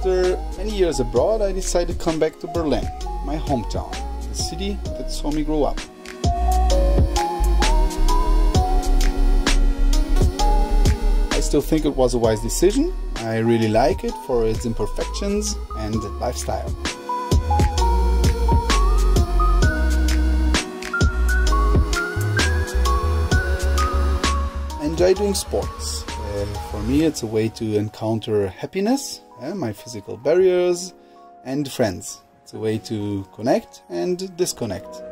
After many years abroad, I decided to come back to Berlin, my hometown, the city that saw me grow up. I still think it was a wise decision. I really like it for its imperfections and lifestyle. I enjoy doing sports. For me, it's a way to encounter happiness, uh, my physical barriers, and friends. It's a way to connect and disconnect.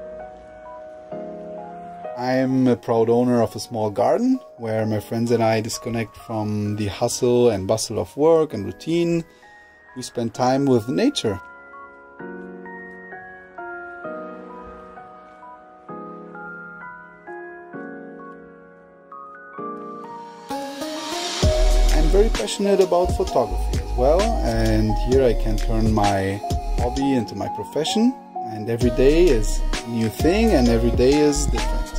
I'm a proud owner of a small garden where my friends and I disconnect from the hustle and bustle of work and routine. We spend time with nature. Very passionate about photography as well, and here I can turn my hobby into my profession. And every day is a new thing, and every day is different.